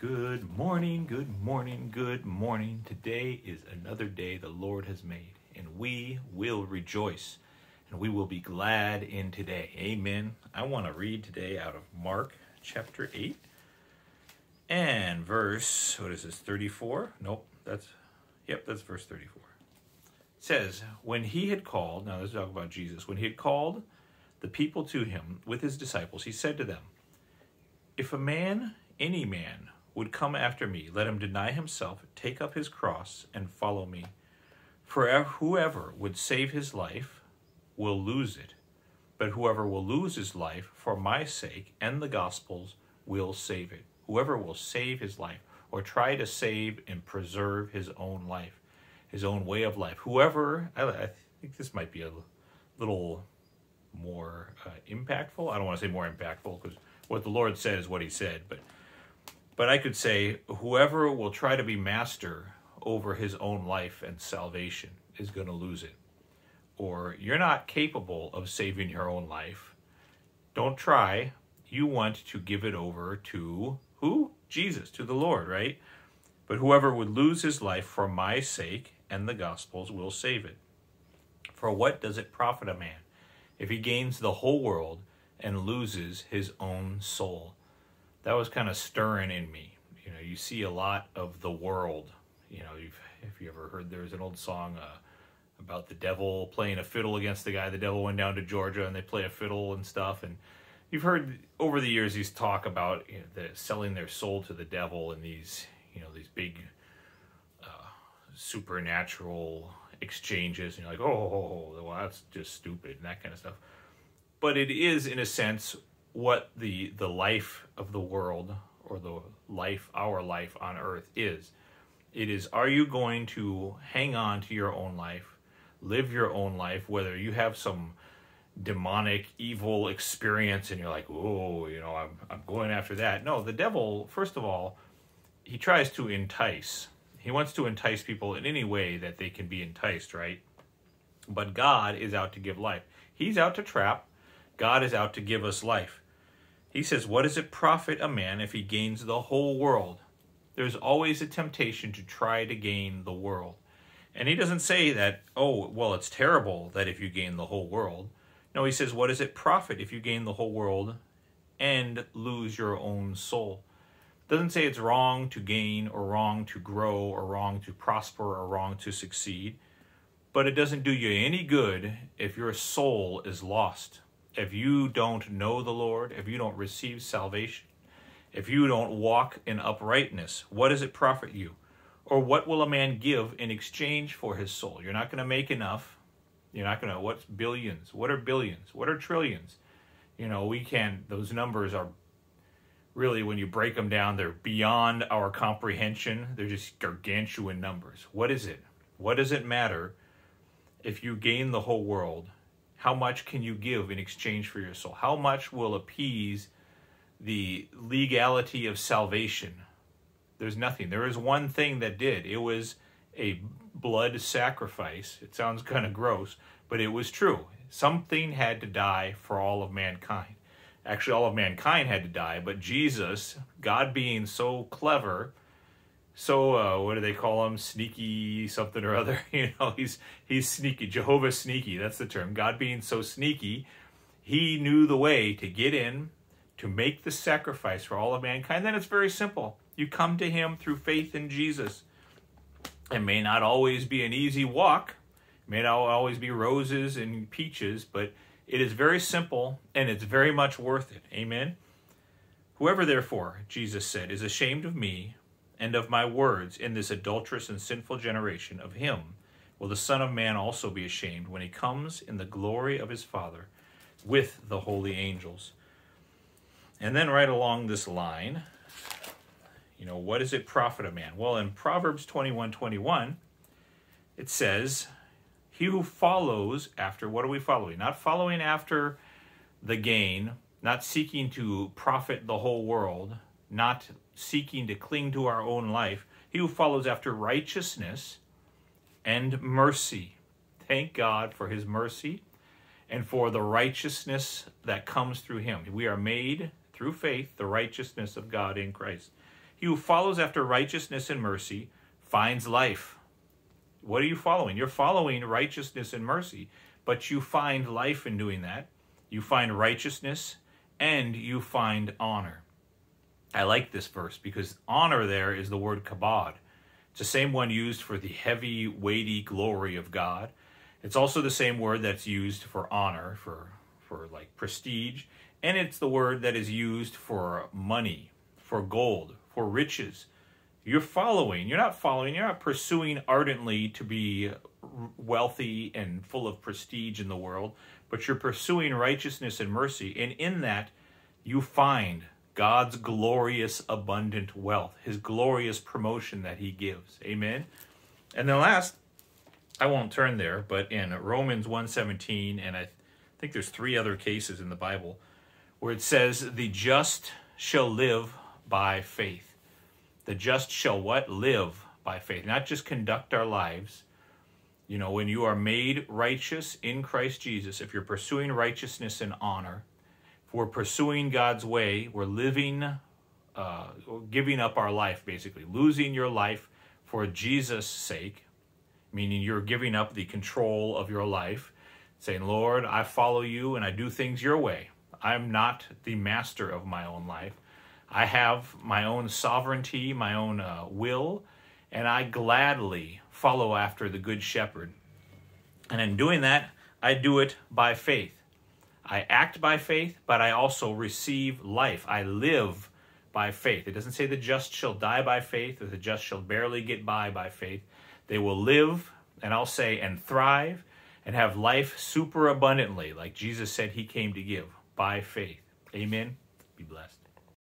Good morning, good morning, good morning. Today is another day the Lord has made, and we will rejoice and we will be glad in today. Amen. I want to read today out of Mark chapter 8 and verse, what is this, 34? Nope, that's, yep, that's verse 34. It says, When he had called, now let's talk about Jesus, when he had called the people to him with his disciples, he said to them, If a man, any man, would come after me, let him deny himself, take up his cross, and follow me. For whoever would save his life will lose it, but whoever will lose his life for my sake and the gospel's will save it. Whoever will save his life or try to save and preserve his own life, his own way of life. Whoever, I, I think this might be a little more uh, impactful. I don't want to say more impactful because what the Lord said is what he said, but but I could say, whoever will try to be master over his own life and salvation is going to lose it. Or you're not capable of saving your own life. Don't try. You want to give it over to who? Jesus, to the Lord, right? But whoever would lose his life for my sake and the gospel's will save it. For what does it profit a man if he gains the whole world and loses his own soul? That was kind of stirring in me. You know, you see a lot of the world. You know, if you ever heard, there's an old song uh, about the devil playing a fiddle against the guy. The devil went down to Georgia and they play a fiddle and stuff. And you've heard over the years these talk about you know, the, selling their soul to the devil and these, you know, these big uh, supernatural exchanges. And you're like, oh, well, that's just stupid and that kind of stuff. But it is, in a sense, what the the life of the world or the life our life on earth is. It is are you going to hang on to your own life live your own life whether you have some demonic evil experience and you're like oh you know I'm, I'm going after that. No the devil first of all he tries to entice. He wants to entice people in any way that they can be enticed right? But god is out to give life. He's out to trap God is out to give us life. He says, What does it profit a man if he gains the whole world? There's always a temptation to try to gain the world. And he doesn't say that, oh, well, it's terrible that if you gain the whole world. No, he says, What does it profit if you gain the whole world and lose your own soul? Doesn't say it's wrong to gain or wrong to grow or wrong to prosper or wrong to succeed, but it doesn't do you any good if your soul is lost if you don't know the Lord, if you don't receive salvation, if you don't walk in uprightness, what does it profit you? Or what will a man give in exchange for his soul? You're not going to make enough. You're not going to, what's billions? What are billions? What are trillions? You know, we can, those numbers are really, when you break them down, they're beyond our comprehension. They're just gargantuan numbers. What is it? What does it matter if you gain the whole world how much can you give in exchange for your soul? How much will appease the legality of salvation? There's nothing. There is one thing that did. It was a blood sacrifice. It sounds kind of gross, but it was true. Something had to die for all of mankind. Actually, all of mankind had to die, but Jesus, God being so clever, so uh, what do they call him? Sneaky something or other. You know, he's he's sneaky. Jehovah sneaky. That's the term. God being so sneaky, he knew the way to get in, to make the sacrifice for all of mankind. Then it's very simple. You come to him through faith in Jesus. It may not always be an easy walk. It may not always be roses and peaches, but it is very simple and it's very much worth it. Amen. Whoever therefore, Jesus said, is ashamed of me and of my words in this adulterous and sinful generation, of him will the Son of Man also be ashamed when he comes in the glory of his Father with the holy angels. And then right along this line, you know, what does it profit a man? Well, in Proverbs 21 21, it says, He who follows after, what are we following? Not following after the gain, not seeking to profit the whole world, not seeking to cling to our own life. He who follows after righteousness and mercy. Thank God for his mercy and for the righteousness that comes through him. We are made through faith the righteousness of God in Christ. He who follows after righteousness and mercy finds life. What are you following? You're following righteousness and mercy, but you find life in doing that. You find righteousness and you find honor. I like this verse because honor there is the word kabod. It's the same one used for the heavy, weighty glory of God. It's also the same word that's used for honor, for, for like prestige, and it's the word that is used for money, for gold, for riches. You're following, you're not following, you're not pursuing ardently to be wealthy and full of prestige in the world, but you're pursuing righteousness and mercy. And in that, you find God's glorious abundant wealth, his glorious promotion that he gives. Amen. And then last, I won't turn there, but in Romans 1:17 and I think there's three other cases in the Bible where it says the just shall live by faith. The just shall what? Live by faith. Not just conduct our lives. You know, when you are made righteous in Christ Jesus, if you're pursuing righteousness and honor, we're pursuing God's way, we're living, uh, giving up our life, basically, losing your life for Jesus' sake, meaning you're giving up the control of your life, saying, Lord, I follow you and I do things your way. I'm not the master of my own life. I have my own sovereignty, my own uh, will, and I gladly follow after the Good Shepherd. And in doing that, I do it by faith. I act by faith, but I also receive life. I live by faith. It doesn't say the just shall die by faith or the just shall barely get by by faith. They will live, and I'll say, and thrive and have life super abundantly, like Jesus said he came to give by faith. Amen. Be blessed.